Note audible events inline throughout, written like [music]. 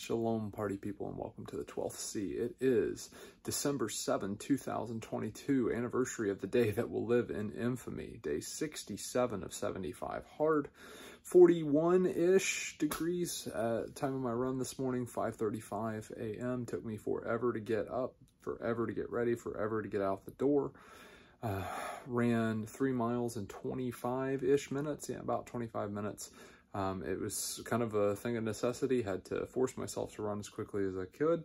Shalom, party people, and welcome to the 12th C. It is December 7, 2022, anniversary of the day that will live in infamy. Day 67 of 75. Hard 41-ish degrees at time of my run this morning, 5.35 a.m. Took me forever to get up, forever to get ready, forever to get out the door. Uh, ran three miles in 25-ish minutes, yeah, about 25 minutes. Um, it was kind of a thing of necessity, had to force myself to run as quickly as I could.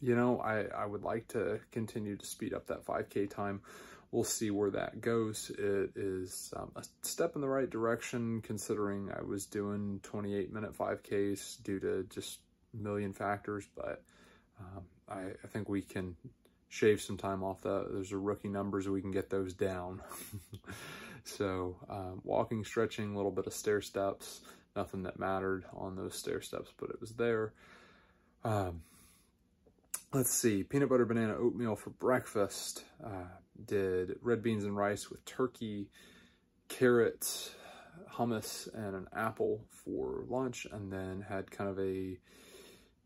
You know, I, I would like to continue to speed up that 5K time. We'll see where that goes. It is um, a step in the right direction considering I was doing 28 minute 5Ks due to just million factors, but um, I, I think we can shave some time off that. There's a rookie numbers, we can get those down. [laughs] So um, walking, stretching, a little bit of stair steps, nothing that mattered on those stair steps, but it was there. Um, let's see, peanut butter banana oatmeal for breakfast. Uh, did red beans and rice with turkey, carrots, hummus, and an apple for lunch, and then had kind of a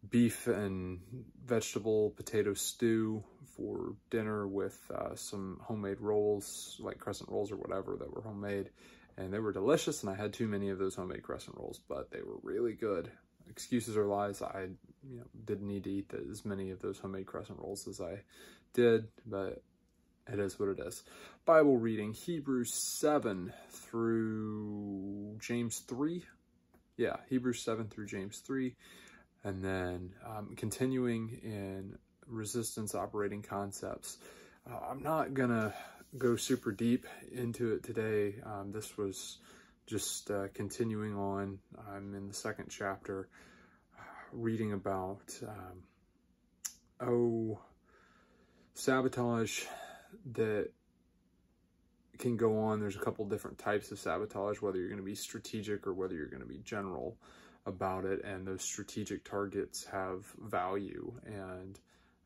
beef and vegetable potato stew for dinner with uh, some homemade rolls, like crescent rolls or whatever that were homemade. And they were delicious, and I had too many of those homemade crescent rolls, but they were really good. Excuses or lies, I you know, didn't need to eat as many of those homemade crescent rolls as I did, but it is what it is. Bible reading, Hebrews 7 through James 3. Yeah, Hebrews 7 through James 3. And then um, continuing in resistance operating concepts. Uh, I'm not gonna go super deep into it today. Um, this was just uh, continuing on. I'm in the second chapter, uh, reading about, um, oh, sabotage that can go on. There's a couple different types of sabotage, whether you're going to be strategic or whether you're going to be general about it and those strategic targets have value and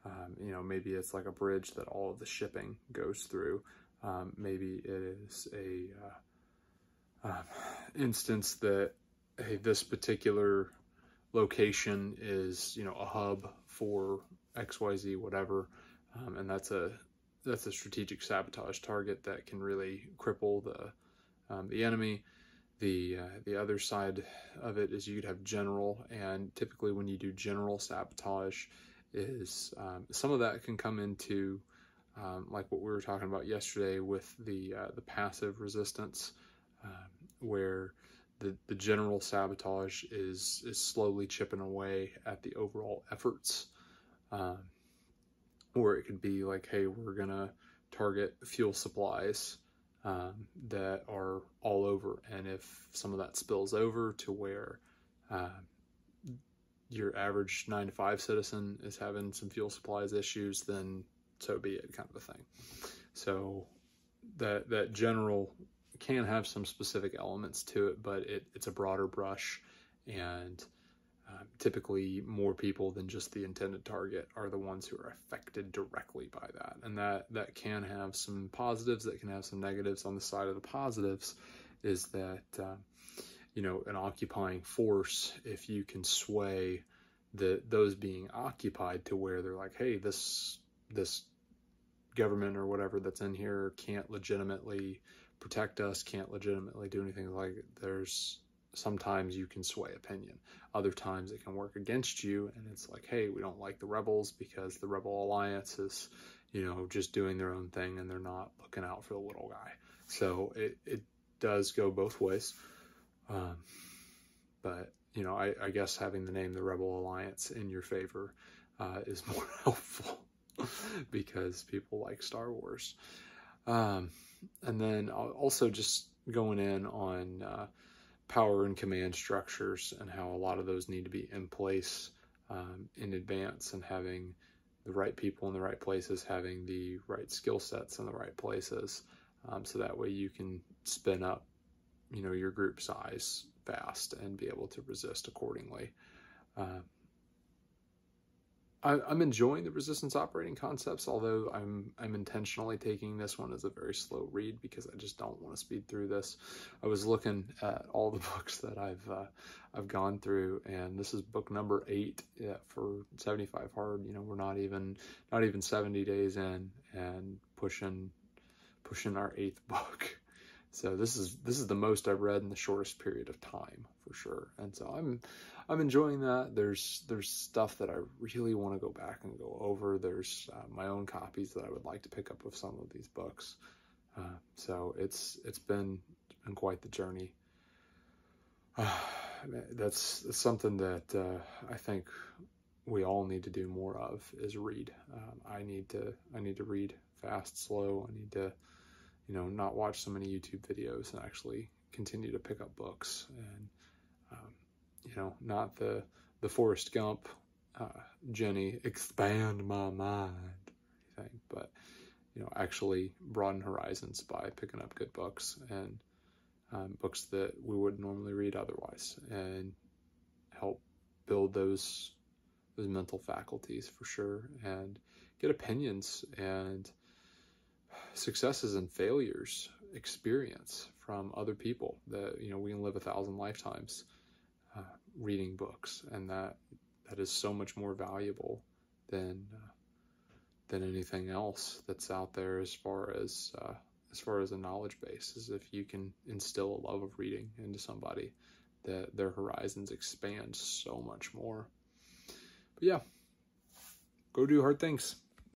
um, you know maybe it's like a bridge that all of the shipping goes through. Um, maybe it is a uh, uh, instance that hey this particular location is you know a hub for xyz whatever. Um, and that's a that's a strategic sabotage target that can really cripple the um, the enemy. The uh, the other side of it is you'd have general, and typically when you do general sabotage, is um, some of that can come into um, like what we were talking about yesterday with the uh, the passive resistance, uh, where the the general sabotage is is slowly chipping away at the overall efforts, um, or it could be like, hey, we're gonna target fuel supplies um, that are all over. And if some of that spills over to where uh, your average nine to five citizen is having some fuel supplies issues, then so be it, kind of a thing. So that that general can have some specific elements to it, but it, it's a broader brush and um, typically more people than just the intended target are the ones who are affected directly by that and that that can have some positives that can have some negatives on the side of the positives is that uh, you know an occupying force if you can sway the those being occupied to where they're like hey this this government or whatever that's in here can't legitimately protect us can't legitimately do anything like there's sometimes you can sway opinion. Other times it can work against you, and it's like, hey, we don't like the rebels because the rebel alliance is, you know, just doing their own thing and they're not looking out for the little guy. So it, it does go both ways. Um, but, you know, I, I, guess having the name the Rebel Alliance in your favor uh, is [laughs] more helpful [laughs] because people like Star Wars. Um, and then also just going in on uh, power and command structures and how a lot of those need to be in place um, in advance and having the right people in the right places, having the right skill sets in the right places. Um, so that way you can spin up, you know, your group size fast and be able to resist accordingly. Uh, I, I'm enjoying the resistance operating concepts, although I'm I'm intentionally taking this one as a very slow read because I just don't want to speed through this. I was looking at all the [laughs] books that I've uh, I've gone through, and this is book number eight yeah, for 75 hard. You know, we're not even not even 70 days in, and pushing pushing our eighth [laughs] book. So this is this is the most I've read in the shortest period of time for sure. And so I'm I'm enjoying that. There's there's stuff that I really want to go back and go over. There's uh, my own copies that I would like to pick up of some of these books. Uh, so it's it's been it's been quite the journey. Uh, [sighs] that's, that's, something that uh, I think we all need to do more of is read. Um, I need to I need to read fast, slow. I need to you know not watch so many YouTube videos and actually continue to pick up books. And um, you know, not the the Forrest Gump, uh, Jenny, expand my mind or anything, but you know, actually broaden horizons by picking up good books and um, books that we wouldn't normally read otherwise, and help build those those mental faculties for sure, and get opinions and successes and failures experience from other people that you know we can live a thousand lifetimes uh, reading books, and that that is so much more valuable than uh, than anything else that's out there as far as uh, as far as a knowledge base. Is if you can instill a love of reading into somebody, that their horizons expand so much more. But yeah, go do hard things.